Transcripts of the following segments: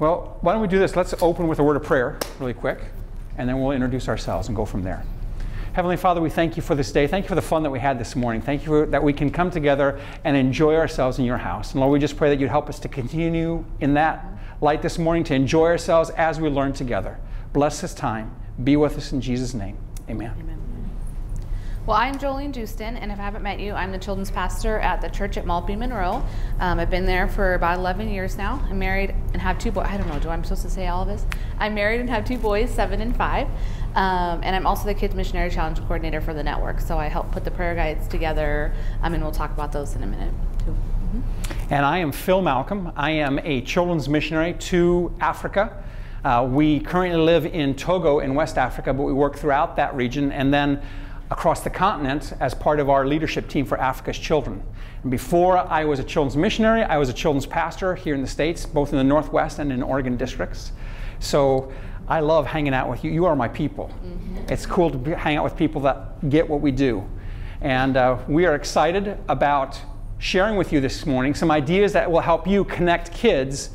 Well, why don't we do this? Let's open with a word of prayer really quick, and then we'll introduce ourselves and go from there. Heavenly Father, we thank you for this day. Thank you for the fun that we had this morning. Thank you for, that we can come together and enjoy ourselves in your house. And Lord, we just pray that you'd help us to continue in that light this morning, to enjoy ourselves as we learn together. Bless this time. Be with us in Jesus' name. Amen. Amen. Well, I'm Jolene Joosten, and if I haven't met you, I'm the children's pastor at the church at Maltby Monroe. Um, I've been there for about 11 years now. I'm married and have two boys. I don't know, do I'm supposed to say all of this? I'm married and have two boys, seven and five. Um, and I'm also the Kids Missionary Challenge Coordinator for the network. So I help put the prayer guides together, um, and we'll talk about those in a minute, too. Mm -hmm. And I am Phil Malcolm. I am a children's missionary to Africa. Uh, we currently live in Togo in West Africa, but we work throughout that region. And then across the continent as part of our leadership team for Africa's children. And before I was a children's missionary, I was a children's pastor here in the States, both in the Northwest and in Oregon districts. So I love hanging out with you. You are my people. Mm-hmm. It's cool to be, hang out with people that get what we do. And uh, we are excited about sharing with you this morning some ideas that will help you connect kids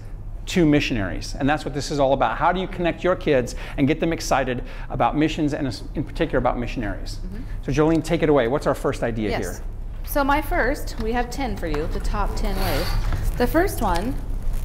to missionaries. And that's what this is all about. How do you connect your kids and get them excited about missions and in particular about missionaries? Mm -hmm. So Jolene, take it away. What's our first idea yes. here? So my first, we have 10 for you, the top 10 ways. The first one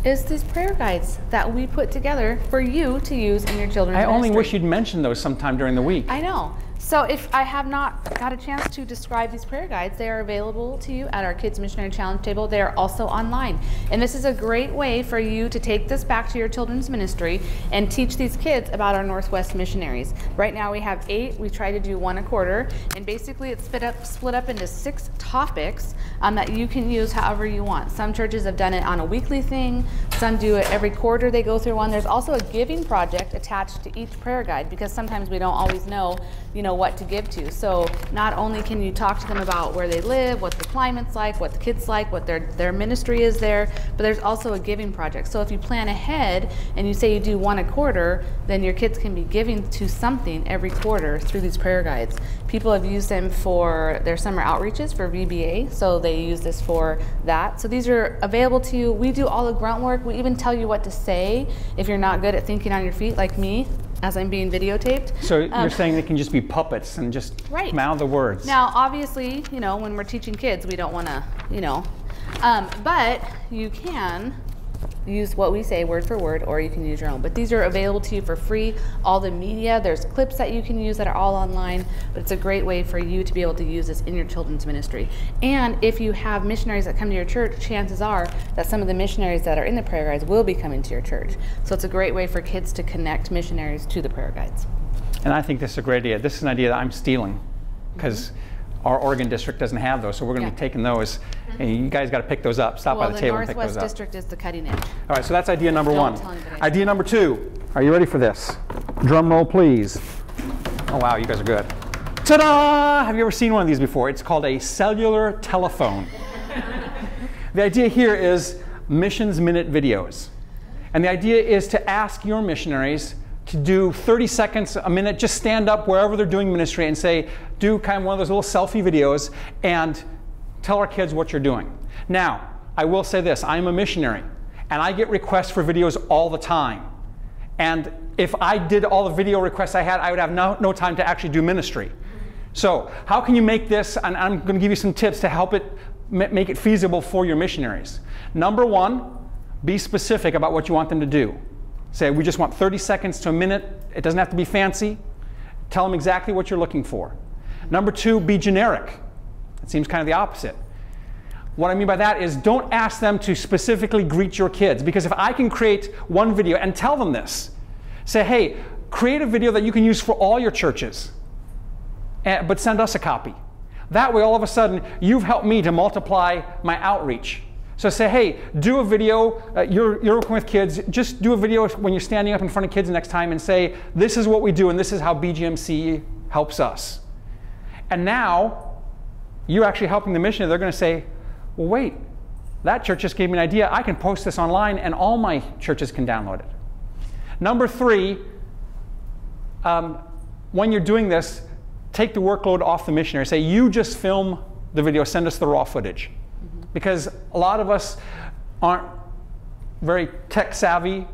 is these prayer guides that we put together for you to use in your children's I only ministry. wish you'd mention those sometime during the week. I know. So if I have not got a chance to describe these prayer guides, they are available to you at our Kids Missionary Challenge table. They are also online. And this is a great way for you to take this back to your children's ministry and teach these kids about our Northwest missionaries. Right now we have eight. We try to do one a quarter. And basically it's split up, split up into six topics um, that you can use however you want. Some churches have done it on a weekly thing. Some do it every quarter they go through one. There's also a giving project attached to each prayer guide because sometimes we don't always know, you know, know what to give to. So not only can you talk to them about where they live, what the climate's like, what the kids like, what their, their ministry is there, but there's also a giving project. So if you plan ahead and you say you do one a quarter, then your kids can be giving to something every quarter through these prayer guides. People have used them for their summer outreaches for VBA, so they use this for that. So these are available to you. We do all the grunt work. We even tell you what to say if you're not good at thinking on your feet like me as I'm being videotaped. So um, you're saying they can just be puppets and just right. mouth the words. Now, obviously, you know, when we're teaching kids, we don't want to, you know, um, but you can use what we say word for word or you can use your own. But these are available to you for free. All the media there's clips that you can use that are all online but it's a great way for you to be able to use this in your children's ministry. And if you have missionaries that come to your church chances are that some of the missionaries that are in the prayer guides will be coming to your church. So it's a great way for kids to connect missionaries to the prayer guides. And i think this is a great idea. This is an idea that i'm stealing because mm -hmm our Oregon district doesn't have those, so we're going to yeah. be taking those. Mm-hmm. And you guys got to pick those up. Stop well, by the, the table and pick those up. Northwest district is the cutting edge. All right, so that's idea number Don't one. Idea number two. Are you ready for this? Drum roll, please. Oh, wow, you guys are good. Ta-da! Have you ever seen one of these before? It's called a cellular telephone. the idea here is missions minute videos. And the idea is to ask your missionaries to do 30 seconds a minute, just stand up wherever they're doing ministry and say, do kind of one of those little selfie videos and tell our kids what you're doing. Now, I will say this I'm a missionary and I get requests for videos all the time. And if I did all the video requests I had, I would have no, no time to actually do ministry. So, how can you make this? And I'm going to give you some tips to help it make it feasible for your missionaries. Number one, be specific about what you want them to do. Say, we just want 30 seconds to a minute. It doesn't have to be fancy. Tell them exactly what you're looking for. Number two, be generic. It seems kind of the opposite. What I mean by that is don't ask them to specifically greet your kids because if I can create one video and tell them this, say, hey, create a video that you can use for all your churches, eh, but send us a copy. That way, all of a sudden, you've helped me to multiply my outreach. So say, hey, do a video. Uh, you're, you're working with kids. Just do a video when you're standing up in front of kids next time and say, this is what we do and this is how BGMC helps us. And now you're actually helping the mission. They're going to say, well, wait, that church just gave me an idea. I can post this online and all my churches can download it. Number three, um, when you're doing this, take the workload off the missionary. Say, you just film the video, send us the raw footage because a lot of us aren't very tech savvy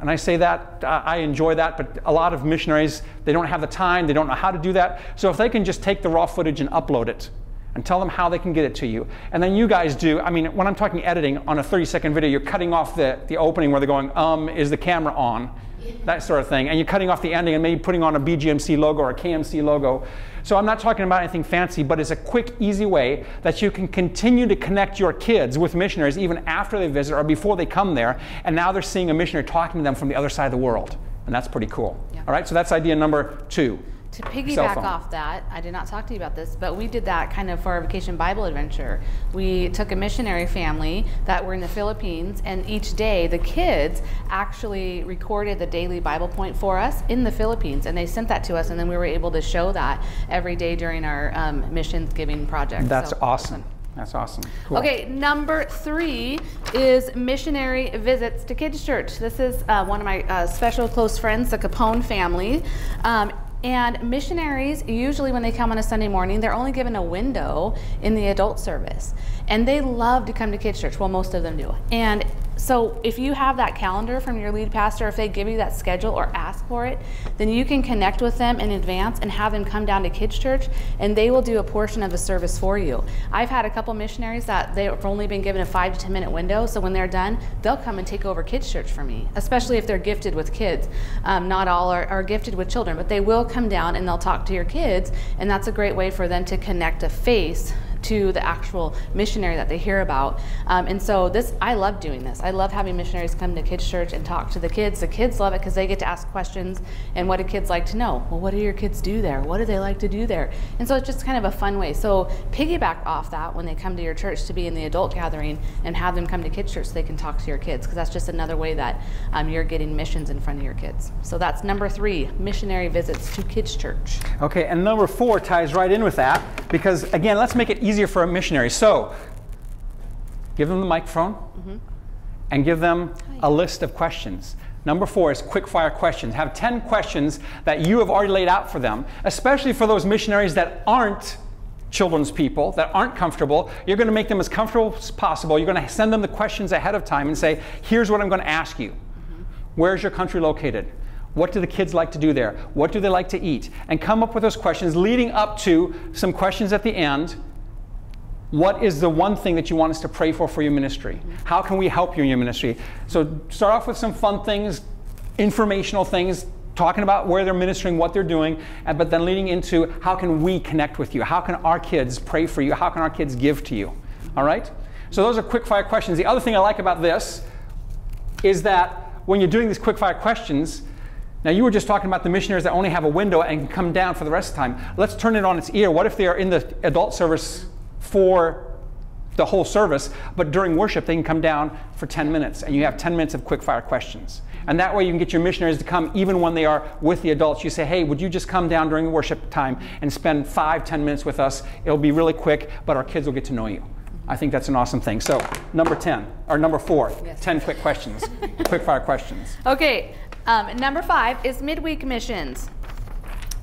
And I say that, I enjoy that, but a lot of missionaries, they don't have the time, they don't know how to do that. So if they can just take the raw footage and upload it and tell them how they can get it to you. And then you guys do, I mean, when I'm talking editing on a 30 second video, you're cutting off the, the opening where they're going, um, is the camera on? That sort of thing. And you're cutting off the ending and maybe putting on a BGMC logo or a KMC logo. So I'm not talking about anything fancy, but it's a quick, easy way that you can continue to connect your kids with missionaries even after they visit or before they come there. And now they're seeing a missionary talking to them from the other side of the world. And that's pretty cool. Yeah. All right, so that's idea number two. To piggyback off that, I did not talk to you about this, but we did that kind of for our vacation Bible adventure. We took a missionary family that were in the Philippines, and each day the kids actually recorded the daily Bible point for us in the Philippines, and they sent that to us, and then we were able to show that every day during our um, missions giving project. That's so. awesome. That's awesome. Cool. Okay, number three is missionary visits to kids' church. This is uh, one of my uh, special close friends, the Capone family. Um, and missionaries, usually when they come on a Sunday morning, they're only given a window in the adult service. And they love to come to kids' church. Well, most of them do. And so if you have that calendar from your lead pastor, if they give you that schedule or ask for it, then you can connect with them in advance and have them come down to kids church and they will do a portion of the service for you. I've had a couple missionaries that they've only been given a five to 10 minute window. So when they're done, they'll come and take over kids church for me, especially if they're gifted with kids. Um, not all are, are gifted with children, but they will come down and they'll talk to your kids. And that's a great way for them to connect a face to the actual missionary that they hear about. Um, and so this, I love doing this. I love having missionaries come to kids church and talk to the kids. The kids love it because they get to ask questions. And what do kids like to know? Well, what do your kids do there? What do they like to do there? And so it's just kind of a fun way. So piggyback off that when they come to your church to be in the adult gathering and have them come to kids church so they can talk to your kids because that's just another way that um, you're getting missions in front of your kids. So that's number three, missionary visits to kids church. Okay, and number four ties right in with that because again, let's make it easy easier for a missionary. So give them the microphone mm-hmm. and give them a list of questions. Number four is quick fire questions. Have 10 questions that you have already laid out for them, especially for those missionaries that aren't children's people, that aren't comfortable. You're going to make them as comfortable as possible. You're going to send them the questions ahead of time and say, here's what I'm going to ask you. Mm-hmm. Where's your country located? What do the kids like to do there? What do they like to eat? And come up with those questions leading up to some questions at the end what is the one thing that you want us to pray for for your ministry? How can we help you in your ministry? So start off with some fun things, informational things, talking about where they're ministering, what they're doing, but then leading into how can we connect with you? How can our kids pray for you? How can our kids give to you? All right? So those are quick fire questions. The other thing I like about this is that when you're doing these quick fire questions, now you were just talking about the missionaries that only have a window and can come down for the rest of the time. Let's turn it on its ear. What if they are in the adult service for the whole service, but during worship they can come down for 10 minutes and you have 10 minutes of quick fire questions. And that way you can get your missionaries to come even when they are with the adults. You say, hey, would you just come down during the worship time and spend five, 10 minutes with us? It'll be really quick, but our kids will get to know you. I think that's an awesome thing. So, number 10, or number four, yes. 10 quick questions, quick fire questions. Okay, um, number five is midweek missions.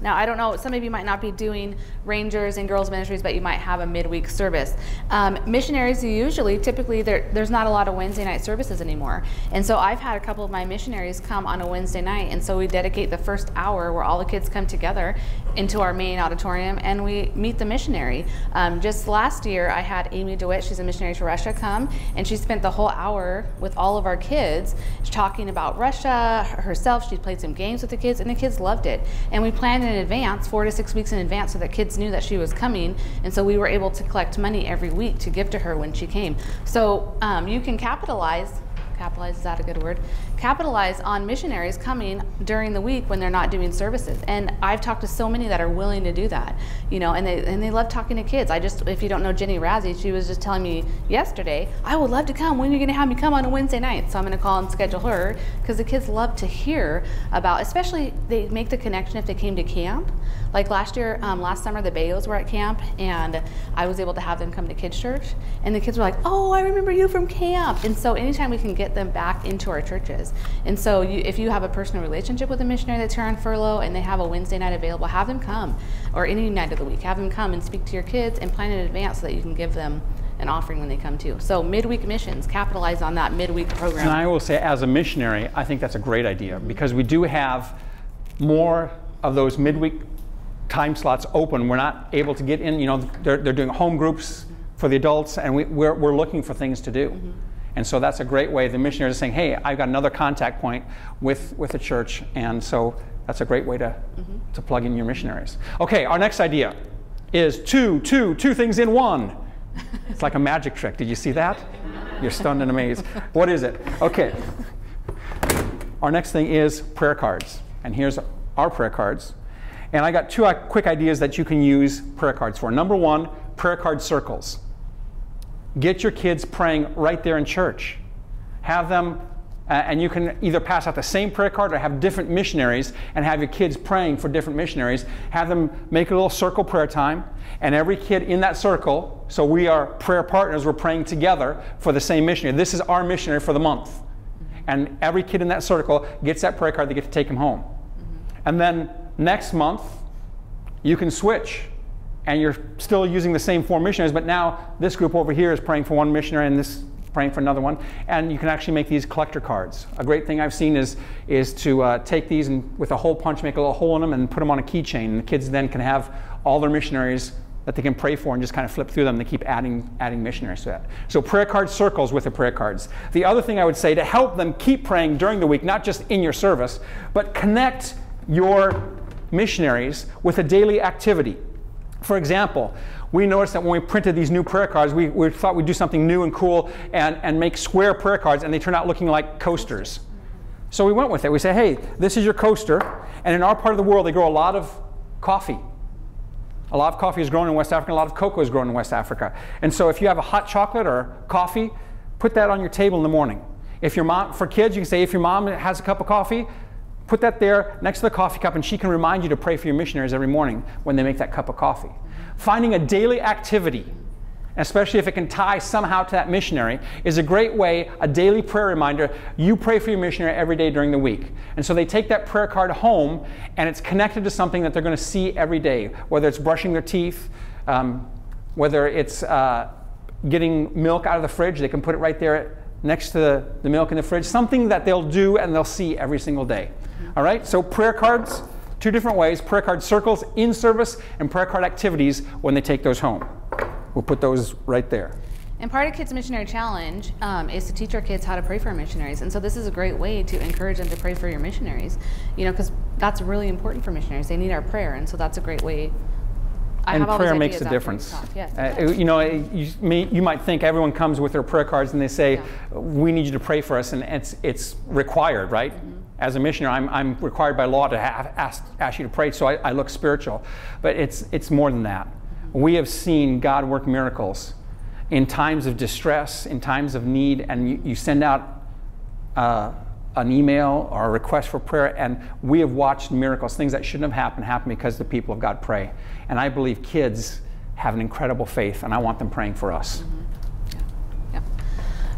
Now, I don't know, some of you might not be doing Rangers and Girls Ministries, but you might have a midweek service. Um, missionaries usually, typically, there's not a lot of Wednesday night services anymore. And so I've had a couple of my missionaries come on a Wednesday night, and so we dedicate the first hour where all the kids come together into our main auditorium and we meet the missionary. Um, just last year, I had Amy DeWitt, she's a missionary to Russia, come, and she spent the whole hour with all of our kids talking about Russia herself. She played some games with the kids, and the kids loved it. And we planned in advance, four to six weeks in advance, so that kids knew that she was coming. And so we were able to collect money every week to give to her when she came. So um, you can capitalize capitalize is that a good word capitalize on missionaries coming during the week when they're not doing services. And i've talked to so many that are willing to do that you know and they and they love talking to kids. I just if you don't know jenny razzie she was just telling me yesterday i would love to come. When are you going to have me come on a wednesday night? So i'm going to call and schedule her because the kids love to hear about especially they make the connection if they came to camp. Like last year um, last summer the bayos were at camp and i was able to have them come to kids church. And the kids were like oh i remember you from camp. And so anytime we can get them back into our churches. And so you, if you have a personal relationship with a missionary that's here on furlough and they have a Wednesday night available, have them come or any night of the week. Have them come and speak to your kids and plan in advance so that you can give them an offering when they come too. So midweek missions, capitalize on that midweek program. And I will say, as a missionary, I think that's a great idea because we do have more of those midweek time slots open. We're not able to get in, you know, they're, they're doing home groups for the adults, and we, we're, we're looking for things to do. Mm-hmm. And so that's a great way. The missionaries are saying, hey, I've got another contact point with, with the church. And so that's a great way to, mm-hmm. to plug in your missionaries. Okay, our next idea is two, two, two things in one. It's like a magic trick. Did you see that? You're stunned and amazed. What is it? Okay. Our next thing is prayer cards. And here's our prayer cards. And I got two uh, quick ideas that you can use prayer cards for. Number one, prayer card circles. Get your kids praying right there in church. Have them, uh, and you can either pass out the same prayer card or have different missionaries and have your kids praying for different missionaries. Have them make a little circle prayer time, and every kid in that circle, so we are prayer partners, we're praying together for the same missionary. This is our missionary for the month. And every kid in that circle gets that prayer card, they get to take him home. And then next month, you can switch and you're still using the same four missionaries, but now this group over here is praying for one missionary and this praying for another one. And you can actually make these collector cards. A great thing I've seen is, is to uh, take these and with a hole punch, make a little hole in them and put them on a keychain. And the kids then can have all their missionaries that they can pray for and just kind of flip through them. They keep adding, adding missionaries to that. So prayer card circles with the prayer cards. The other thing I would say to help them keep praying during the week, not just in your service, but connect your missionaries with a daily activity. For example, we noticed that when we printed these new prayer cards, we, we thought we'd do something new and cool and, and make square prayer cards, and they turned out looking like coasters. So we went with it. We said, hey, this is your coaster, and in our part of the world, they grow a lot of coffee. A lot of coffee is grown in West Africa, a lot of cocoa is grown in West Africa. And so if you have a hot chocolate or coffee, put that on your table in the morning. If your mom, for kids, you can say, if your mom has a cup of coffee, Put that there next to the coffee cup, and she can remind you to pray for your missionaries every morning when they make that cup of coffee. Finding a daily activity, especially if it can tie somehow to that missionary, is a great way, a daily prayer reminder. You pray for your missionary every day during the week. And so they take that prayer card home, and it's connected to something that they're going to see every day, whether it's brushing their teeth, um, whether it's uh, getting milk out of the fridge, they can put it right there next to the, the milk in the fridge, something that they'll do and they'll see every single day. All right, so prayer cards, two different ways prayer card circles in service and prayer card activities when they take those home. We'll put those right there. And part of Kids Missionary Challenge um, is to teach our kids how to pray for our missionaries. And so this is a great way to encourage them to pray for your missionaries, you know, because that's really important for missionaries. They need our prayer. And so that's a great way I and prayer makes a difference. Yes, uh, you know, you, may, you, might think everyone comes with their prayer cards and they say, yeah. "We need you to pray for us," and it's it's required, right? Mm-hmm. As a missionary, I'm, I'm required by law to have, ask, ask you to pray, so I, I look spiritual. But it's it's more than that. We have seen God work miracles in times of distress, in times of need, and you, you send out. Uh, an email or a request for prayer, and we have watched miracles, things that shouldn't have happened, happen because the people of God pray. And I believe kids have an incredible faith, and I want them praying for us.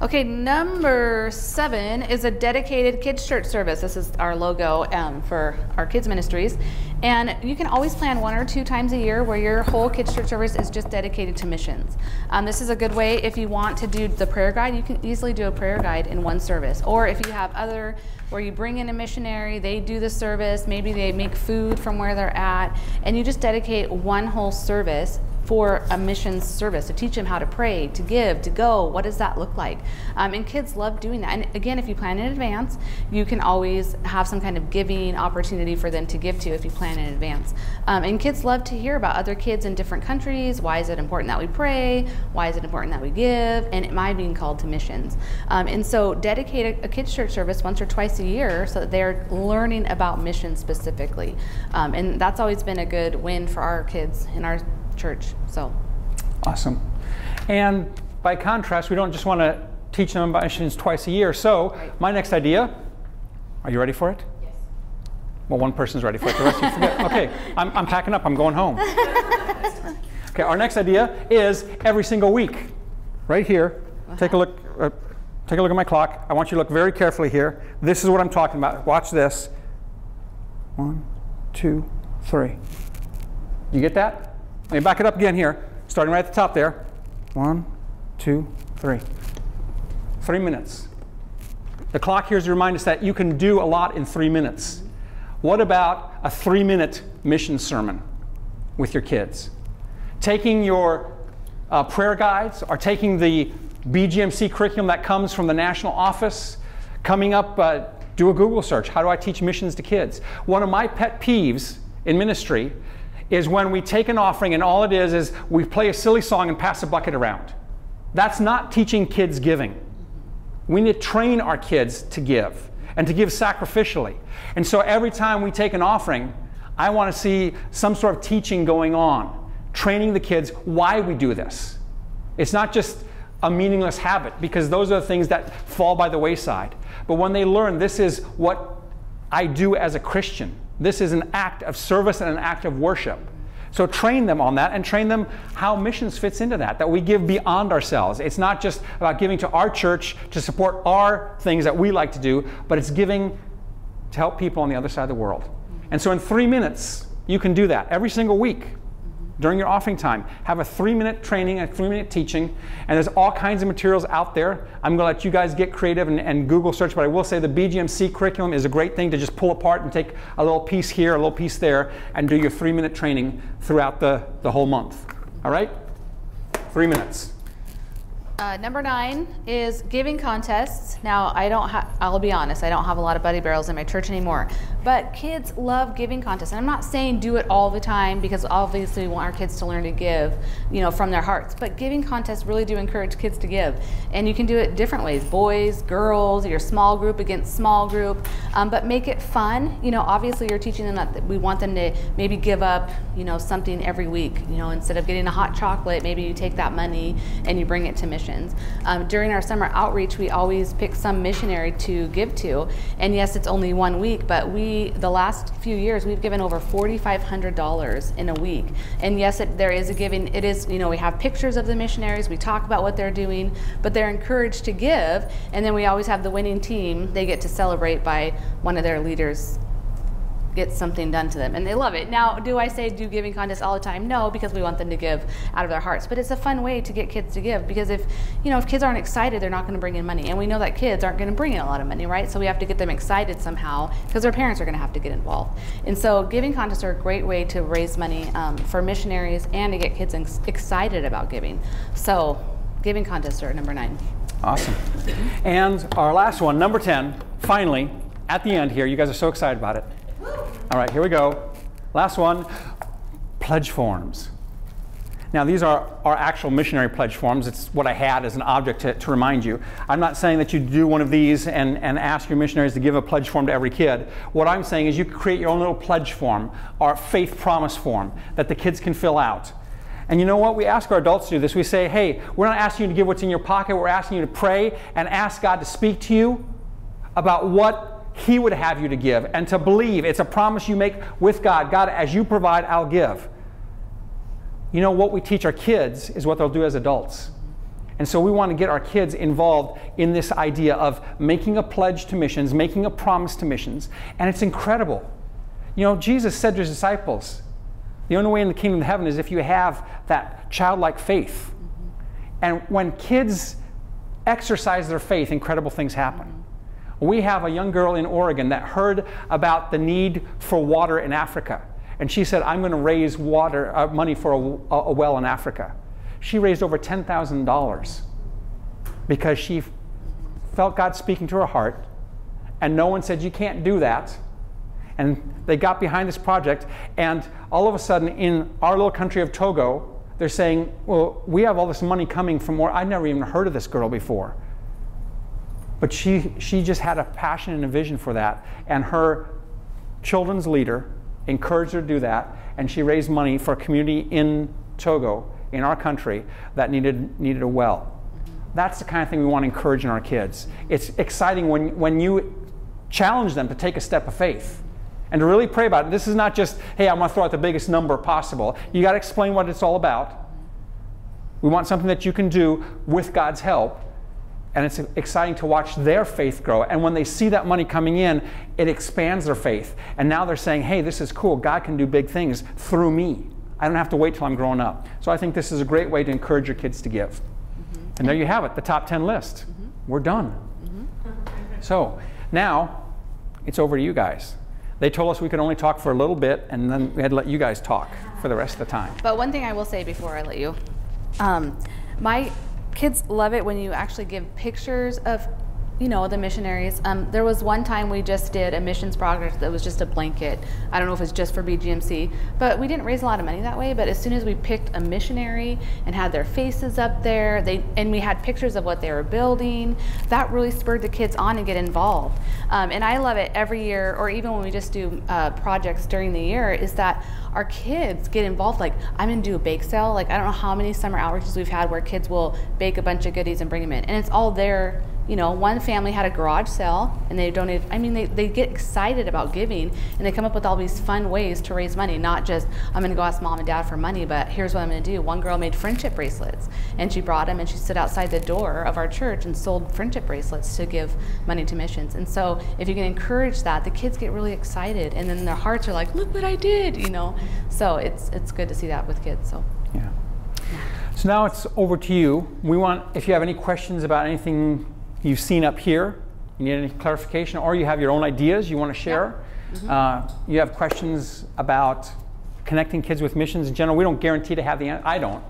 Okay, number seven is a dedicated kids church service. This is our logo um, for our kids ministries. And you can always plan one or two times a year where your whole kids church service is just dedicated to missions. Um, this is a good way if you want to do the prayer guide, you can easily do a prayer guide in one service. Or if you have other where you bring in a missionary, they do the service, maybe they make food from where they're at, and you just dedicate one whole service for a missions service to teach them how to pray, to give, to go. What does that look like? Um, and kids love doing that. And again, if you plan in advance, you can always have some kind of giving opportunity for them to give to if you plan in advance. Um, and kids love to hear about other kids in different countries. Why is it important that we pray? Why is it important that we give? And am I being called to missions? Um, and so dedicate a, a, kids church service once or twice a year so that they're learning about missions specifically. Um, and that's always been a good win for our kids and our church. So awesome. And by contrast, we don't just want to teach them about missions twice a year. So right. my next idea, are you ready for it? Yes. Well, one person's ready for it. The rest of you forget. Okay, I'm, I'm packing up. I'm going home. okay, our next idea is every single week, right here. Take a look. Uh, take a look at my clock. I want you to look very carefully here. This is what I'm talking about. Watch this. One, two, three. You get that? Let me back it up again here, starting right at the top there. One, two, three. Three minutes. The clock here is to remind us that you can do a lot in three minutes. What about a three minute mission sermon with your kids? Taking your uh, prayer guides or taking the BGMC curriculum that comes from the national office, coming up, uh, do a Google search. How do I teach missions to kids? One of my pet peeves in ministry is when we take an offering and all it is is we play a silly song and pass a bucket around. That's not teaching kids giving. We need to train our kids to give and to give sacrificially. And so every time we take an offering, I want to see some sort of teaching going on, training the kids why we do this. It's not just a meaningless habit because those are the things that fall by the wayside. But when they learn this is what I do as a Christian, this is an act of service and an act of worship. So train them on that and train them how missions fits into that, that we give beyond ourselves. It's not just about giving to our church to support our things that we like to do, but it's giving to help people on the other side of the world. And so in three minutes, you can do that every single week during your offering time. Have a three minute training, a three minute teaching, and there's all kinds of materials out there. I'm going to let you guys get creative and, and, Google search, but I will say the BGMC curriculum is a great thing to just pull apart and take a little piece here, a little piece there, and do your three minute training throughout the, the whole month. All right? Three minutes. Uh, number nine is giving contests. Now, I don't have, I'll be honest, I don't have a lot of buddy barrels in my church anymore. But kids love giving contests. And I'm not saying do it all the time because obviously we want our kids to learn to give, you know, from their hearts. But giving contests really do encourage kids to give. And you can do it different ways boys, girls, your small group against small group. Um, but make it fun. You know, obviously you're teaching them that we want them to maybe give up, you know, something every week. You know, instead of getting a hot chocolate, maybe you take that money and you bring it to Um, during our summer outreach, we always pick some missionary to give to. And yes, it's only one week, but we the last few years, we've given over $4,500 in a week. And yes, it, there is a giving, it is, you know, we have pictures of the missionaries, we talk about what they're doing, but they're encouraged to give. And then we always have the winning team, they get to celebrate by one of their leaders get something done to them and they love it. Now do i say do giving contests all the time? No because we want them to give out of their hearts. But it's a fun way to get kids to give because if you know if kids aren't excited they're not going to bring in money. And we know that kids aren't going to bring in a lot of money right? So we have to get them excited somehow because their parents are going to have to get involved. And so giving contests are a great way to raise money um, for missionaries and to get kids excited about giving. So giving contests are number nine. Awesome. And our last one number 10 finally at the end here you guys are so excited about it all right, here we go. Last one pledge forms. Now, these are our actual missionary pledge forms. It's what I had as an object to, to, remind you. I'm not saying that you do one of these and, and ask your missionaries to give a pledge form to every kid. What I'm saying is you create your own little pledge form or faith promise form that the kids can fill out. And you know what? We ask our adults to do this. We say, hey, we're not asking you to give what's in your pocket. We're asking you to pray and ask God to speak to you about what he would have you to give and to believe. It's a promise you make with God. God, as you provide, I'll give. You know, what we teach our kids is what they'll do as adults. And so we want to get our kids involved in this idea of making a pledge to missions, making a promise to missions. And it's incredible. You know, Jesus said to his disciples, the only way in the kingdom of heaven is if you have that childlike faith. And when kids exercise their faith, incredible things happen. We have a young girl in Oregon that heard about the need for water in Africa. And she said, I'm going to raise water, uh, money for a, a well in Africa. She raised over $10,000 because she felt God speaking to her heart. And no one said, You can't do that. And they got behind this project. And all of a sudden, in our little country of Togo, they're saying, Well, we have all this money coming from where I'd never even heard of this girl before. But she, she just had a passion and a vision for that. And her children's leader encouraged her to do that. And she raised money for a community in Togo, in our country, that needed, needed a well. That's the kind of thing we want to encourage in our kids. It's exciting when, when you challenge them to take a step of faith and to really pray about it. This is not just, hey, I'm going to throw out the biggest number possible. You got to explain what it's all about. We want something that you can do with God's help and it's exciting to watch their faith grow. And when they see that money coming in, it expands their faith. And now they're saying, hey, this is cool. God can do big things through me. I don't have to wait till I'm grown up. So I think this is a great way to encourage your kids to give. Mm-hmm. And there you have it, the top 10 list. We're done. So now it's over to you guys. They told us we could only talk for a little bit, and then we had to let you guys talk for the rest of the time. But one thing I will say before I let you, um, my kids love it when you actually give pictures of you know, the missionaries. Um, there was one time we just did a missions project that was just a blanket. I don't know if it's just for BGMC, but we didn't raise a lot of money that way. But as soon as we picked a missionary and had their faces up there, they and we had pictures of what they were building, that really spurred the kids on and get involved. Um, and I love it every year, or even when we just do uh, projects during the year, is that our kids get involved. Like I'm gonna do a bake sale. Like I don't know how many summer outreaches we've had where kids will bake a bunch of goodies and bring them in, and it's all there you know, one family had a garage sale and they donated, I mean, they, they get excited about giving and they come up with all these fun ways to raise money, not just, I'm gonna go ask mom and dad for money, but here's what I'm gonna do. One girl made friendship bracelets and she brought them and she stood outside the door of our church and sold friendship bracelets to give money to missions. And so if you can encourage that, the kids get really excited and then their hearts are like, look what I did, you know? So it's, it's good to see that with kids, so. Yeah. So now it's over to you. We want, if you have any questions about anything you've seen up here, you need any clarification, or you have your own ideas you want to share. Yeah. Mm-hmm. Uh, you have questions about connecting kids with missions in general. We don't guarantee to have the answer. I don't.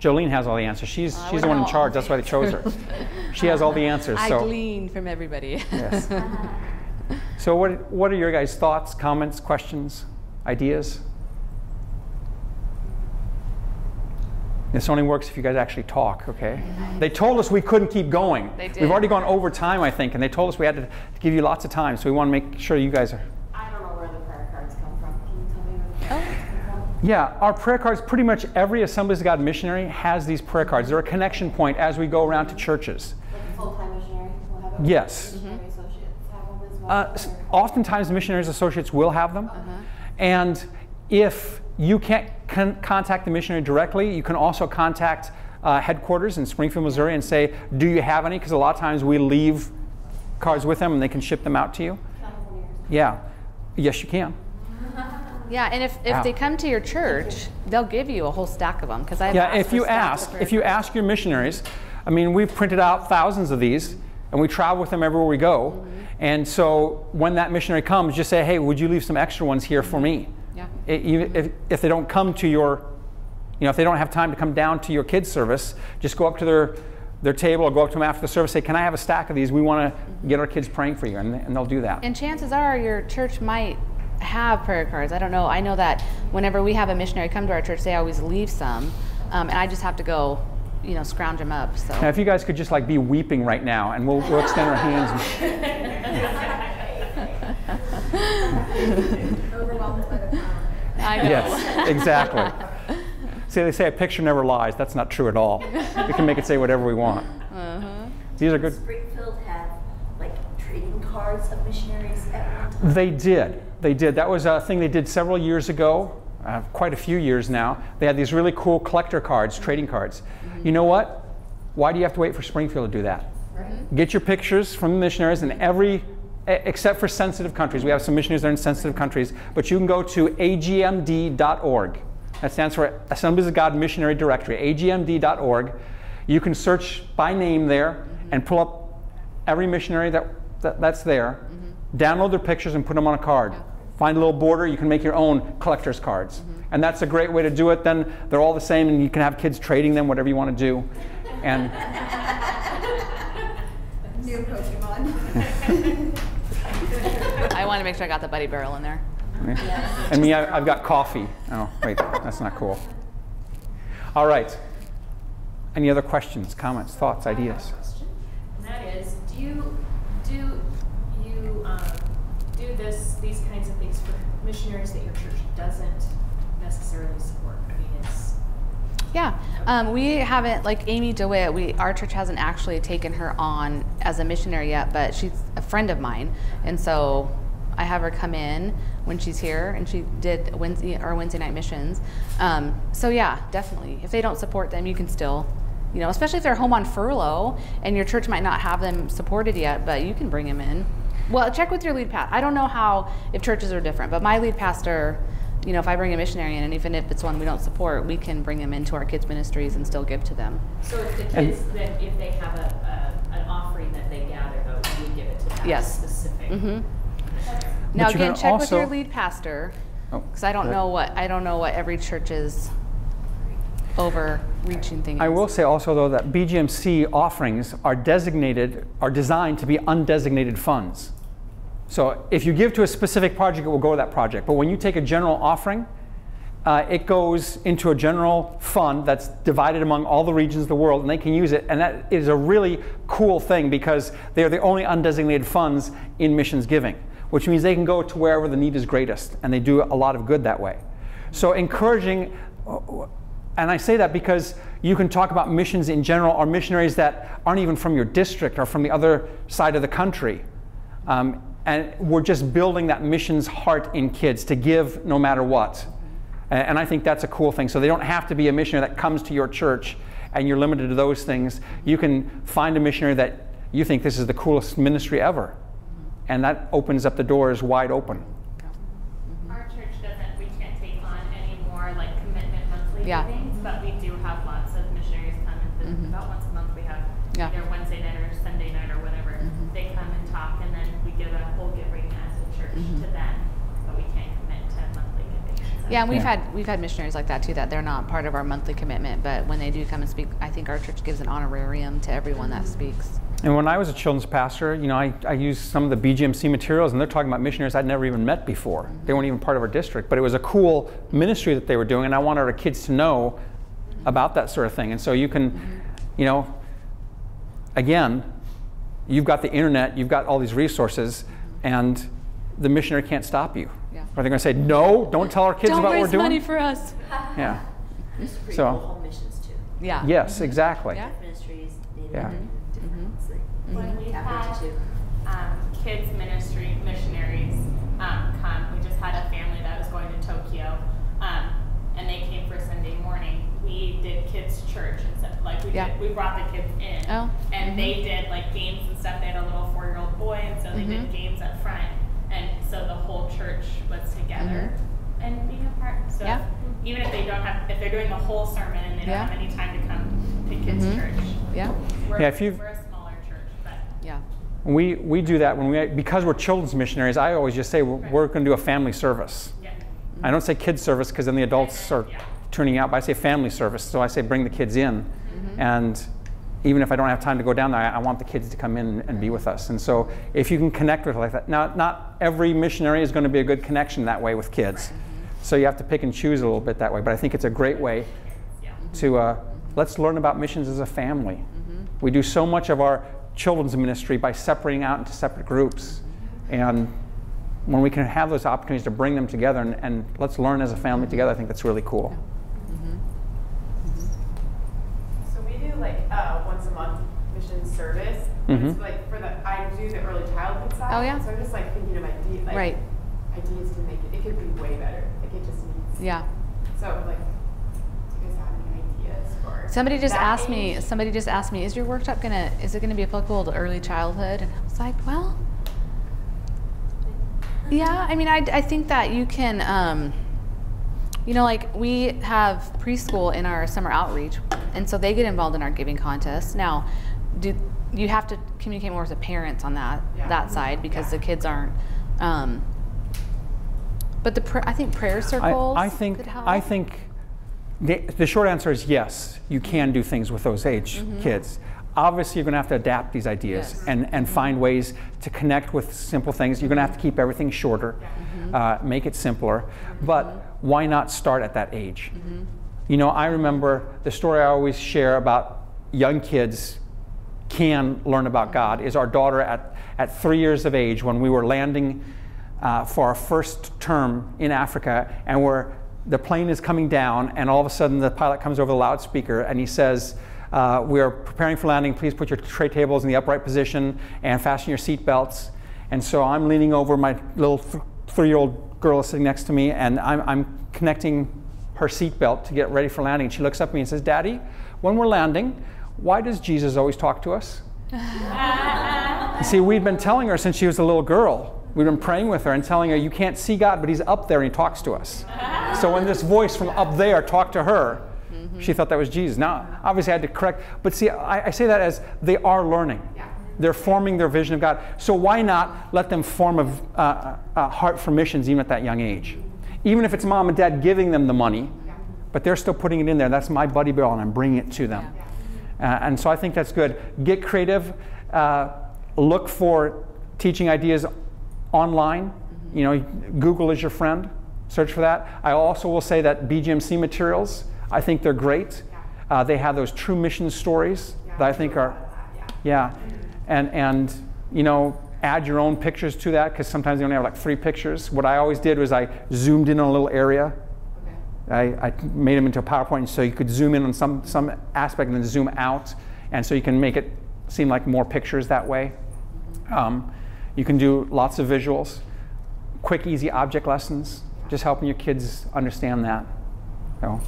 Jolene has all the answers. She's, she's the one in charge. That's why they chose her. she has all the answers. I so. glean from everybody. yes. so what, what are your guys' thoughts, comments, questions, ideas? This only works if you guys actually talk, okay? They told us we couldn't keep going. They did. We've already gone over time, I think, and they told us we had to give you lots of time, so we want to make sure you guys are. I don't know where the prayer cards come from. Can you tell me where the prayer cards come from? Yeah, our prayer cards, pretty much every Assemblies of God missionary has these prayer cards. They're a connection point as we go around to churches. Like a full time missionary will have it? Yes. Mm-hmm. Well, uh, oftentimes, missionaries associates will have them. Uh-huh. And if you can't con contact the missionary directly. You can also contact uh, headquarters in Springfield, Missouri, and say, "Do you have any?" Because a lot of times we leave cards with them, and they can ship them out to you. Yeah, yes, you can. Yeah, and if, if they come to your church, they'll give you a whole stack of them. Because I yeah, if you ask, if you ask your missionaries, I mean, we've printed out thousands of these, and we travel with them everywhere we go. Mm -hmm. And so when that missionary comes, just say, "Hey, would you leave some extra ones here for me?" Yeah. If, if they don't come to your, you know, if they don't have time to come down to your kids' service, just go up to their, their table or go up to them after the service say, Can I have a stack of these? We want to get our kids praying for you. And, and they'll do that. And chances are your church might have prayer cards. I don't know. I know that whenever we have a missionary come to our church, they always leave some. Um, and I just have to go you know, scrounge them up. So. Now, if you guys could just like be weeping right now, and we'll, we'll extend our hands. I know. Yes, exactly. See, they say a picture never lies. That's not true at all. We can make it say whatever we want. Uh-huh. These are good. Springfield have like trading cards of missionaries at one time. They did. They did. That was a thing they did several years ago, uh, quite a few years now. They had these really cool collector cards, trading cards. Mm-hmm. You know what? Why do you have to wait for Springfield to do that? Right. Get your pictures from the missionaries, and every except for sensitive countries. We have some missionaries that are in sensitive countries, but you can go to agmd.org. That stands for Assemblies of God Missionary Directory, agmd.org. You can search by name there mm-hmm. and pull up every missionary that, that that's there, mm-hmm. download their pictures and put them on a card. Yeah. Find a little border, you can make your own collector's cards. Mm-hmm. And that's a great way to do it. Then they're all the same, and you can have kids trading them, whatever you want to do. And new Pokemon. I want to make sure I got the Buddy Barrel in there. Yes. And me, I, have got coffee. Oh, wait, that's not cool. All right. Any other questions, comments, thoughts, ideas? question, and that is, do you do you um, do this these kinds of things for missionaries that your church doesn't necessarily support? I mean, it's yeah, um, we haven't like Amy DeWitt. We our church hasn't actually taken her on as a missionary yet, but she's a friend of mine, and so I have her come in when she's here, and she did Wednesday our Wednesday night missions. Um, so yeah, definitely. If they don't support them, you can still, you know, especially if they're home on furlough and your church might not have them supported yet, but you can bring them in. Well, check with your lead pastor. I don't know how if churches are different, but my lead pastor you know, if I bring a missionary in, and even if it's one we don't support, we can bring them into our kids ministries and still give to them. So if the And- kids, that if they have a, a, an offering that they gather, though, you give it to that Yes. specific. hmm Now again, check with your lead pastor, Oh, because I don't know what I don't know what every church's overreaching thing. I will say also though that BGMC offerings are designated, are designed to be undesignated funds. So if you give to a specific project, it will go to that project. But when you take a general offering, uh, it goes into a general fund that's divided among all the regions of the world, and they can use it. And that is a really cool thing because they are the only undesignated funds in missions giving, which means they can go to wherever the need is greatest, and they do a lot of good that way. So encouraging, and I say that because you can talk about missions in general or missionaries that aren't even from your district or from the other side of the country. Um, and we're just building that missions heart in kids to give no matter what. And I think that's a cool thing. So they don't have to be a missionary that comes to your church and you're limited to those things. You can find a missionary that you think this is the coolest ministry ever. And that opens up the doors wide open. Our church doesn't, we can't take on any more like commitment monthly Yeah. meetings, but we do have lots of missionaries come and visit. Mm-hmm. About once a month we have Yeah. either Wednesday night or Sunday night or whatever. Mm-hmm. They come and talk and then we give a whole giving as a church mm-hmm. to them, but we can't commit to monthly giving. So- Yeah, and we've Yeah. had we've had missionaries like that too. That they're not part of our monthly commitment, but when they do come and speak, I think our church gives an honorarium to everyone that speaks. And when I was a children's pastor, you know, I, I used some of the BGMC materials, and they're talking about missionaries I'd never even met before. They weren't even part of our district, but it was a cool ministry that they were doing, and I wanted our kids to know about that sort of thing. And so you can, you know, again, you've got the internet, you've got all these resources, and the missionary can't stop you. Yeah. Or they're going to say, no, don't tell our kids Don't about what we're doing. Don't raise money for us. yeah. There's free So- home missions too. Yeah. Yes, mm-hmm. exactly. Yeah. Ministries, native, Yeah. Different, it's like, When we tap had um, kids ministry missionaries um, come, we just had a family that was going to Tokyo, um, and they came for Sunday morning. We did kids church and stuff like we Yeah. did. We brought the kids in, Oh, and they did like games and stuff. They had a little four-year-old boy, and so they Mhm. did games up front, and so the whole church was together and being a part. So Yeah. even if they don't have, if they're doing the whole sermon and they don't Yeah. have any time to come to kids Mhm. church, Yeah. we're, Yeah, if you've- we're a smaller church, but. Yeah. We, we do that when we, because we're children's missionaries, I always just say we're, we're going to do a family service. Yeah. I don't say kids service because then the adults are Yeah. tuning out, but I say family service. So I say bring the kids in. Mm-hmm. And even if I don't have time to go down there, I, I want the kids to come in and be with us. And so if you can connect with like that. Now, not every missionary is going to be a good connection that way with kids. Mm-hmm. So you have to pick and choose a little bit that way. But I think it's a great way to uh, let's learn about missions as a family. Mm-hmm. We do so much of our children's ministry by separating out into separate groups. And when we can have those opportunities to bring them together and, and let's learn as a family together, I think that's really cool. So we do like uh, once a month mission service. Mhm. It's like for the I do the early childhood side. Oh, yeah? So I'm just like thinking of ideas like Right. ideas to make it. It could be way better. Like it just needs. Yeah. So like, do you guys have any ideas for? Somebody just that asked me. Somebody just asked me, "Is your workshop gonna? Is it gonna be applicable to early childhood?" And I was like, "Well, yeah. I mean, I, I think that you can. Um, you know, like we have preschool in our summer outreach, and so they get involved in our giving contest. Now, do you have to communicate more with the parents on that Yeah. that side because Yeah. the kids aren't. Um, but the pr- I think prayer I, circles. I think, could help. I think the, the short answer is yes, you can do things with those age mm-hmm. kids. Obviously, you're going to have to adapt these ideas Yes. and, and find ways to connect with simple things. You're going to have to keep everything shorter, mm-hmm. uh, make it simpler. But mm-hmm. why not start at that age? You know, I remember the story I always share about young kids can learn about God is our daughter at, at three years of age when we were landing uh, for our first term in Africa and we're, the plane is coming down and all of a sudden the pilot comes over the loudspeaker and he says, uh, we are preparing for landing, please put your tray tables in the upright position and fasten your seat belts. And so I'm leaning over, my little th- three-year-old girl is sitting next to me and I'm, I'm connecting her seatbelt to get ready for landing. She looks up at me and says, Daddy, when we're landing, why does Jesus always talk to us? See, we've been telling her since she was a little girl. We've been praying with her and telling her, you can't see God, but He's up there and He talks to us. So when this voice from up there talked to her, she thought that was Jesus. Now, obviously, I had to correct. But see, I, I say that as they are learning. They're forming their vision of God. So why not let them form a, uh, a heart for missions even at that young age? Even if it's mom and dad giving them the money, but they're still putting it in there. That's my buddy bill, and I'm bringing it to them. Uh, and so I think that's good. Get creative. Uh, look for teaching ideas online. You know, Google is your friend. Search for that. I also will say that BGMC materials, I think they're great. Uh, they have those true mission stories that I think are, yeah. And, and you know, add your own pictures to that because sometimes they only have like three pictures. What I always did was I zoomed in on a little area. I, I made them into a PowerPoint so you could zoom in on some, some aspect and then zoom out. And so you can make it seem like more pictures that way. Um, you can do lots of visuals, quick, easy object lessons, just helping your kids understand that. So.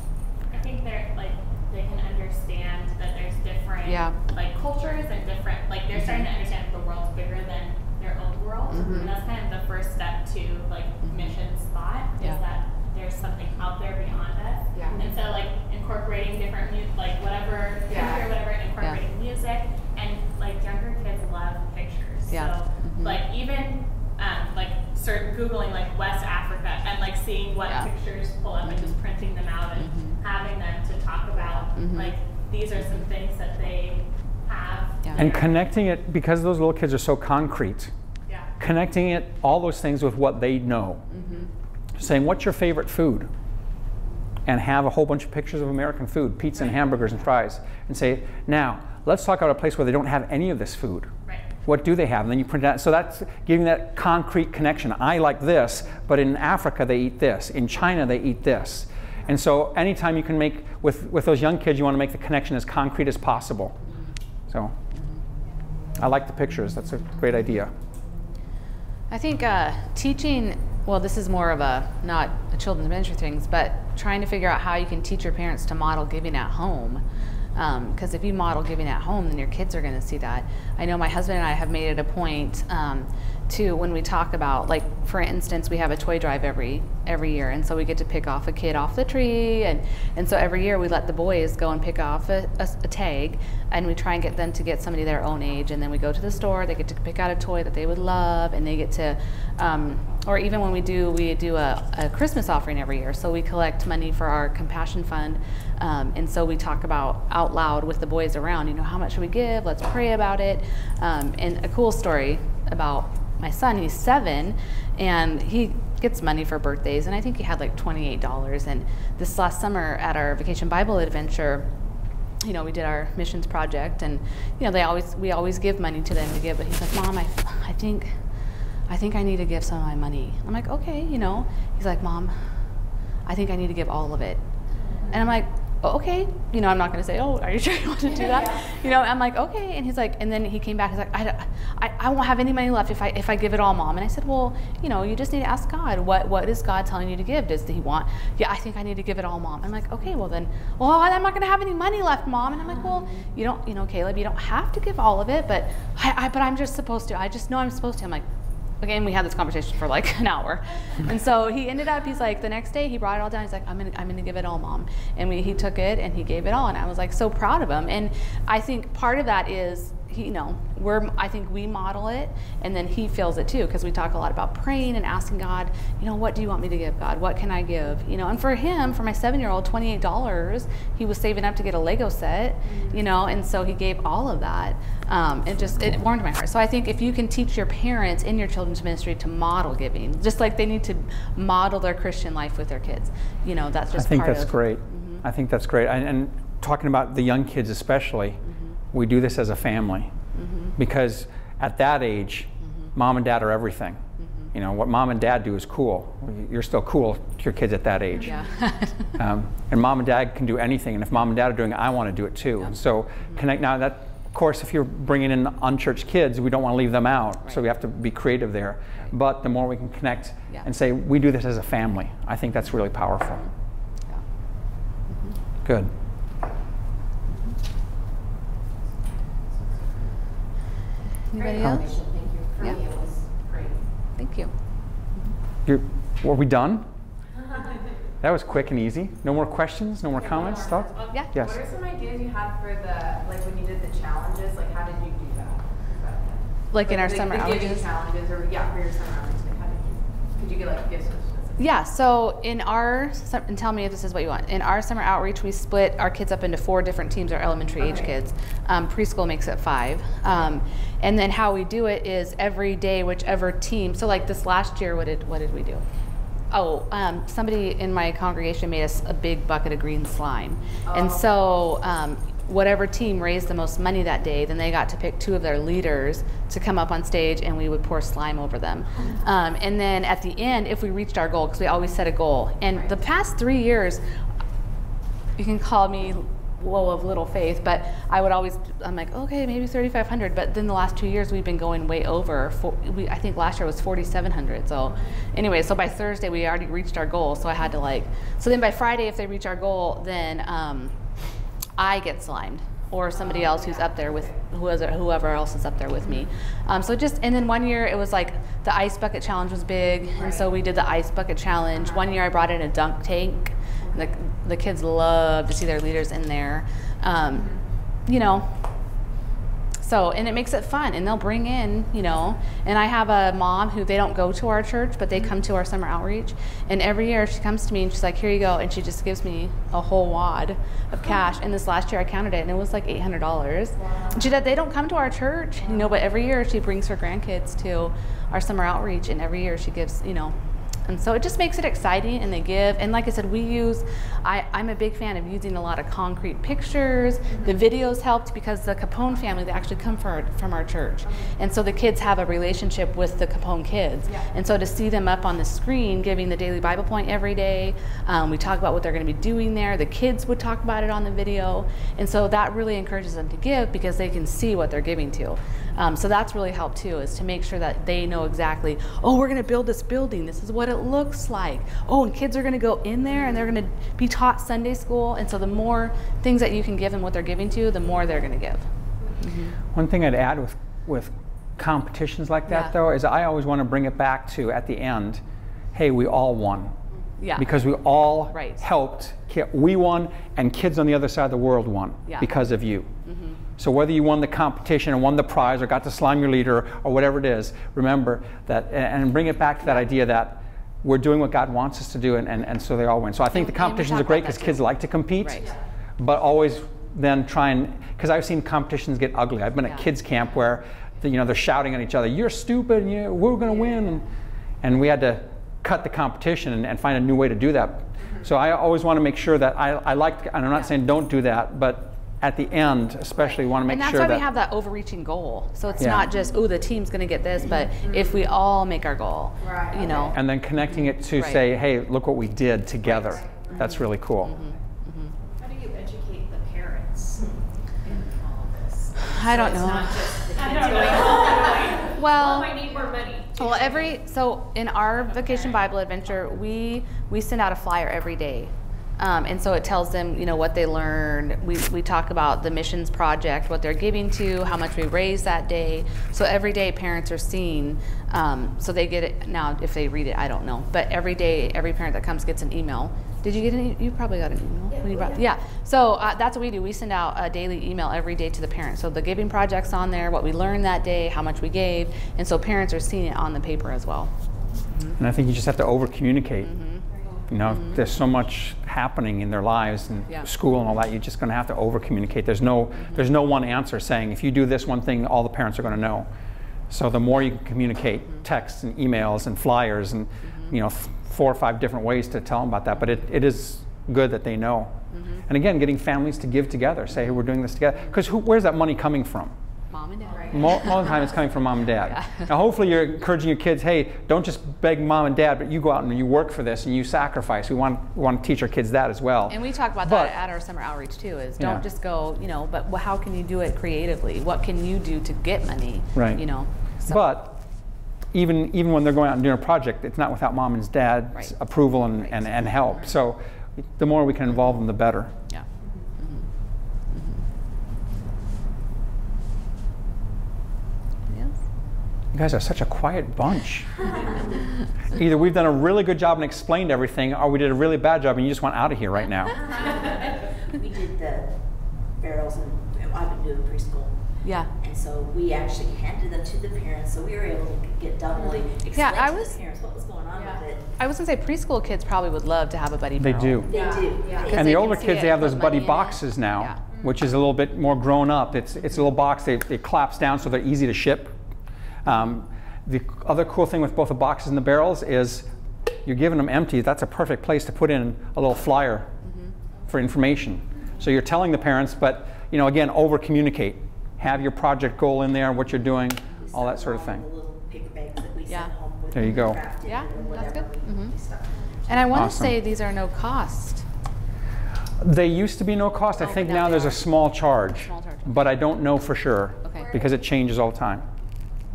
I think they're like they can understand that there's different Yeah. like cultures and different like they're starting to understand that the world's bigger than their own world, Mhm. and that's kind of the first step to like missions thought Yeah. is that there's something out there beyond us. Yeah. And so like incorporating different mu- like whatever Yeah. country or whatever, incorporating music and like younger kids love pictures. Yeah. So Mhm. like even um, like start googling like West Africa and like seeing what Yeah. pictures pull up and just printing them out and Mhm. having them to talk about Mhm. like these are some things that they have. Yeah. And connecting it, because those little kids are so concrete, Yeah. connecting it, all those things with what they know. Saying, what's your favorite food? And have a whole bunch of pictures of American food, pizza and hamburgers and fries. And say, now, let's talk about a place where they don't have any of this food. What do they have? And then you print it out. So that's giving that concrete connection. I like this, but in Africa they eat this. In China they eat this. And so anytime you can make, with, with those young kids, you want to make the connection as concrete as possible. So I like the pictures. That's a great idea. I think uh, teaching, well, this is more of a not a children's ministry things, but trying to figure out how you can teach your parents to model giving at home. Because if you model giving at home, then your kids are going to see that. I know my husband and I have made it a point um, to when we talk about, like, for instance, we have a toy drive every every year, and so we get to pick off a kid off the tree, and and so every year we let the boys go and pick off a, a, a tag, and we try and get them to get somebody their own age, and then we go to the store, they get to pick out a toy that they would love, and they get to, um, or even when we do, we do a, a Christmas offering every year, so we collect money for our compassion fund, um, and so we talk about out loud with the boys around, you know, how much should we give? Let's pray about it, um, and a cool story about my son, he's seven, and he gets money for birthdays, and I think he had like $28. And this last summer at our vacation Bible adventure, you know, we did our missions project, and you know, they always we always give money to them to give. But he's like, Mom, I, I think, I think I need to give some of my money. I'm like, okay, you know. He's like, Mom, I think I need to give all of it. And I'm like, "Oh, okay, you know, I'm not going to say, oh, are you sure you want to do that? You know, I'm like, okay. And he's like, and then he came back. He's like, I, I, I won't have any money left if I if I give it all, mom. And I said, well, you know, you just need to ask God. What what is God telling you to give? Does he want? Yeah, I think I need to give it all, mom. I'm like, okay, well then, well, I'm not going to have any money left, mom. And I'm like, well, you don't, you know, Caleb, you don't have to give all of it, but I, I but I'm just supposed to. I just know I'm supposed to. I'm like, again we had this conversation for like an hour. And so he ended up he's like the next day he brought it all down. He's like i'm gonna i'm gonna give it all mom. And we, he took it and he gave it all and i was like so proud of him. And i think part of that is he, you know we're i think we model it and then he feels it too because we talk a lot about praying and asking god you know what do you want me to give god? What can i give? You know and for him for my seven year old $28 he was saving up to get a lego set you know and so he gave all of that um, it just it warmed my heart so i think if you can teach your parents in your children's ministry to model giving just like they need to model their christian life with their kids you know that's just I think that's of, great. Mm-hmm. I think that's great. And, and talking about the young kids especially, mm-hmm. we do this as a family mm-hmm. because at that age, mom and dad are everything. You know, what mom and dad do is cool. You're still cool to your kids at that age. yeah Um, and mom and dad can do anything. And if mom and dad are doing it, I want to do it too. And so connect now. That, of course, if you're bringing in unchurched kids, we don't want to leave them out. So we have to be creative there. But the more we can connect Yeah. and say we do this as a family, I think that's really powerful. Yeah. Good. anybody else thank you. For Yeah. me, it was great. thank you You're, were we done? That was quick and easy. No more questions? No more comments? Stuff? Yeah. Yes. What are some ideas you had for the, like when you did the challenges, like how did you do that? Is that- Like in our the- summer the giving challenges or, yeah, for your summer outreach, like how did you, could you get like gifts? Yeah, so in our, and tell me if this is what you want. In our summer outreach, we split our kids up into four different teams, our elementary age kids. Um, preschool makes it five. Um, and then how we do it is every day, whichever team. So like this last year, what did what did we do? Oh, um, somebody in my congregation made us a big bucket of green slime, and Oh. so um, whatever team raised the most money that day, then they got to pick two of their leaders to come up on stage, and we would pour slime over them. Um, and then at the end, if we reached our goal, because we always set a goal, and the past three years, you can call me low of little faith, but I would always, I'm like, okay, maybe 3,500. But then the last two years, we've been going way over. For, we, I think last year was 4,700. So, anyway, so by Thursday, we already reached our goal. So I had to like, so then by Friday, if they reach our goal, then um, I get slimed or somebody else who's up there with whoever, whoever else is up there with me. Um, so just and then one year it was like the ice bucket challenge was big, and so we did the ice bucket challenge. One year I brought in a dunk tank. The the kids love to see their leaders in there. Um, you know, so, and it makes it fun, and they'll bring in, you know, and I have a mom who they don't go to our church, but they come to our summer outreach. And every year she comes to me and she's like, here you go. And she just gives me a whole wad of cash. And this last year I counted it and it was like $800. And she said, they don't come to our church, you know, but every year she brings her grandkids to our summer outreach. And every year she gives, you know, and so it just makes it exciting and they give. And like I said, we use, I, I'm a big fan of using a lot of concrete pictures. The videos helped because the Capone family, they actually come from our, from our church. And so the kids have a relationship with the Capone kids. And so to see them up on the screen giving the daily Bible point every day, um, we talk about what they're going to be doing there. The kids would talk about it on the video. And so that really encourages them to give because they can see what they're giving to. Um, so that's really helped too, is to make sure that they know exactly, oh, we're going to build this building. This is what it looks like. Oh, and kids are going to go in there and they're going to be taught Sunday school. And so the more things that you can give them what they're giving to, you, the more they're going to give. One thing I'd add with, with competitions like that, Yeah. though, is I always want to bring it back to at the end, hey, we all won. Yeah. Because we all Right. helped. Ki- We won, and kids on the other side of the world won Yeah. Because of you. So whether you won the competition and won the prize or got to slime your leader or whatever it is, remember that and and bring it back to that idea that we're doing what God wants us to do, and, and, and so they all win. So I think the And- and competitions are great because kids like to compete, Right. but always then try and because I've seen competitions get ugly. I've been Yeah. at kids camp where the, you know they're shouting at each other, "You're stupid! And you, we're going to win!" And, and we had to cut the competition and, and find a new way to do that. So I always want to make sure that I, I like, and I'm not saying don't do that, but at the end, especially, want to make sure. And that's sure why that we have that overreaching goal. So it's Yeah. not just, oh, the team's going to get this, but mm-hmm. if we all make our goal, Right, you know. and then connecting it to Right. say, hey, look what we did together. Mm-hmm. That's really cool. Mm-hmm. mm-hmm. How do you educate the parents in all of this? I don't So know. It's not just the I kids don't going, know. oh, boy, Well, I need more money. Well, every so in our Vacation Bible Adventure, we we send out a flyer every day, um, and so it tells them you know what they learned. We we talk about the missions project, what they're giving to, how much we raised that day. So every day, parents are seeing. Um, so they get it now. If they read it, I don't know, but every day, every parent that comes gets an email. Did you get an? e- You probably got an email. when you brought, yeah. So uh, that's what we do. We send out a daily email every day to the parents. So the giving project's on there, what we learned that day, how much we gave, and so parents are seeing it on the paper as well. And I think you just have to over communicate. Mm-hmm. You know, there's so much happening in their lives and Yeah. school and all that. You're just going to have to over communicate. There's no, there's no one answer saying if you do this one thing, all the parents are going to know. So the more you can communicate, Mm-hmm. texts and emails and flyers and you know f- four or five different ways to tell them about that. But it, it is good that they know. Mm-hmm. And again, getting families to give together, say, hey, we're doing this together. Because where's that money coming from? Mom and dad. Mo- Most of the time it's coming from mom and dad. Now, hopefully, you're encouraging your kids hey, don't just beg mom and dad, but you go out and you work for this and you sacrifice. We want, we want to teach our kids that as well. And we talk about But- that at our summer outreach too. Is don't Yeah. just go, you know, but how can you do it creatively? What can you do to get money? Right. You know. So, But even, even when they're going out and doing a project, it's not without mom and dad's Right. approval and, and, and help. So the more we can involve them, the better. yeah. Yes. guys are such a quiet bunch. Either we've done a really good job and explained everything, or we did a really bad job and you just want out of here right now. We did the barrels and I've been doing preschool. Yeah. And so we actually handed them to the parents, so we were able to get doubly explain Yeah, I to was- the parents what was going on Yeah. with it. I was gonna say preschool kids probably would love to have a buddy They barrel. do. They Yeah, do. yeah. And they the older kids, it, they have those buddy in it. boxes now, Yeah. Mm-hmm. which is a little bit more grown up. It's, it's a little box, they, it claps down so they're easy to ship. Um, the other cool thing with both the boxes and the barrels is you're giving them empty. That's a perfect place to put in a little flyer for information. So you're telling the parents, but you know, again, over communicate. Have your project goal in there, what you're doing, We all that sort of thing. The little paper bags that we Yeah. sent home with There you go. Yeah, that's good. we Mhm. And I want to say these are no cost. They used to be no cost. I Oh, think now now there's are. a small charge, Small charge. but I don't know for sure Okay. because it changes all the time.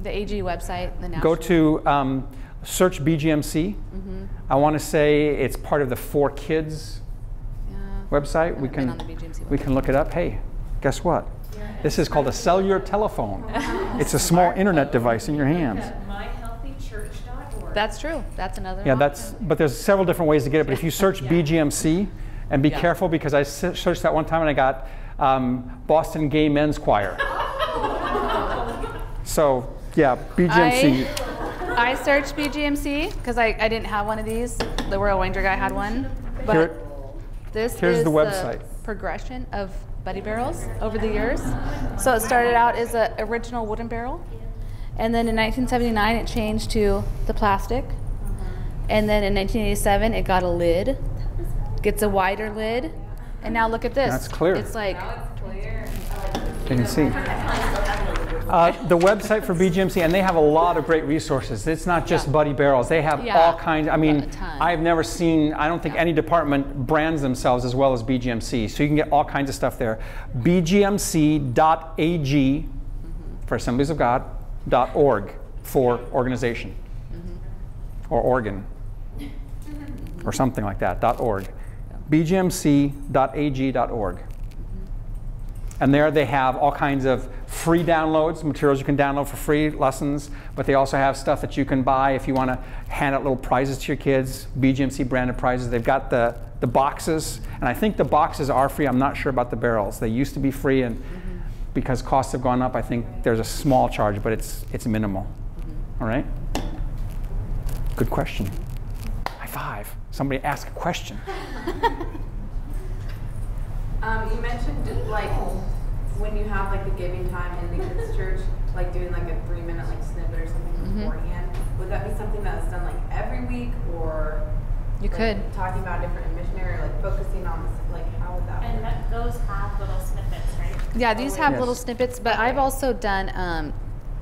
The AG website, the national. Go to um, search BGMC. Mm-hmm. I want to say it's part of the For Kids Yeah. website. We can on the BGMC we can look it up. Hey, guess what? This is called a cellular telephone. It's a small internet device in your hands. myhealthychurch.org. That's true. That's another. Yeah, option. that's. But there's several different ways to get it. But if you search BGMC, and be Yeah. careful because I searched that one time and I got um, Boston Gay Men's Choir. so yeah, BGMC. I, I searched BGMC because I, I didn't have one of these. The Royal Ranger guy had one. But Here- this here's is the website. progression of buddy barrels over the years. So it started out as an original wooden barrel. And then in 1979, it changed to the plastic. And then in 1987, it got a lid, gets a wider lid. And now look at this. That's clear. It's like, You can see. Uh, the website for BGMC, and they have a lot of great resources. It's not just Yeah. Buddy Barrels. They have Yeah. all kinds. I mean, I've never seen, I don't think any department brands themselves as well as BGMC. So you can get all kinds of stuff there. BGMC.ag for Assemblies of God, dot org for organization or organ or something like that, dot org. BGMC.ag.org. And there they have all kinds of free downloads, materials you can download for free, lessons, but they also have stuff that you can buy if you want to hand out little prizes to your kids, BGMC branded prizes. They've got the, the boxes, and I think the boxes are free. I'm not sure about the barrels. They used to be free, and because costs have gone up, I think there's a small charge, but it's, it's minimal. Mm-hmm. All right? Good question. High five. Somebody ask a question. Um, you mentioned like when you have like the giving time in the kids' church, like doing like a three minute like snippet or something Mm-hmm. beforehand. Would that be something that's done like every week or You like, could. talking about a different missionary, like focusing on this, like how would that And work? that, those have little snippets, right? Yeah, these have Yes. little snippets, but I've also done um,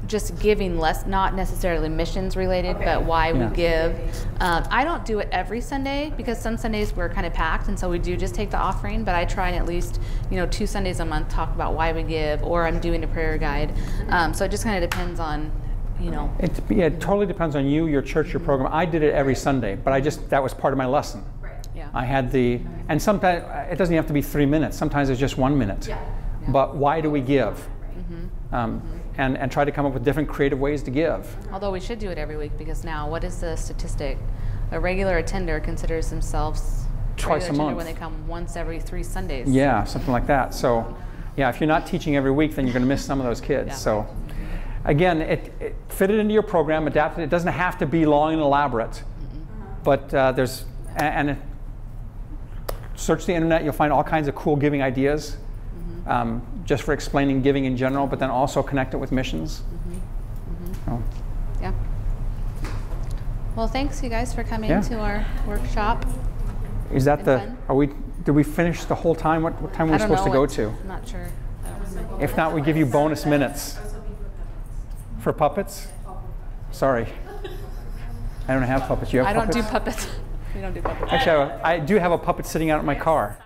just giving less, not necessarily missions related, Okay. but why Yeah. we give. Um, I don't do it every Sunday because some Sundays we're kind of packed, and so we do just take the offering. But I try and at least, you know, two Sundays a month talk about why we give, or I'm doing a prayer guide. Um, so it just kind of depends on, you know. It, yeah, it totally depends on you, your church, your program. I did it every Sunday, but I just, that was part of my lesson. Right. Yeah. I had the, and sometimes it doesn't have to be three minutes. Sometimes it's just one minute. Yeah. But why do we give? Mm-hmm. Um, and, and try to come up with different creative ways to give. Although we should do it every week because now, what is the statistic? A regular attender considers themselves Twice a month. when they come once every three Sundays. Yeah, something like that. So, yeah, if you're not teaching every week, then you're going to miss some of those kids. Yeah. So, again, it, it fit it into your program, adapt it. It doesn't have to be long and elaborate, but uh, there's a- and, search the internet. You'll find all kinds of cool giving ideas, um, just for explaining giving in general, but then also connect it with missions. So, Yeah. Well, thanks you guys for coming Yeah. to our workshop. is that the? fun. Are we? Did we finish the whole time? What, what time were we supposed to go to? I'm not sure. If not, we give you bonus minutes. For puppets? Sorry. I don't have puppets. You have I don't do puppets. we don't do puppets. Actually, I I do have a puppet sitting out in my car.